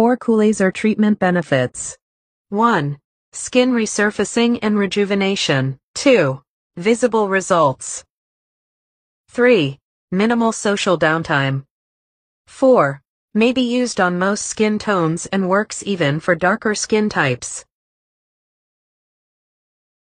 4 cool or treatment benefits. 1. Skin resurfacing and rejuvenation. 2. Visible results. 3. Minimal social downtime. 4. May be used on most skin tones and works even for darker skin types.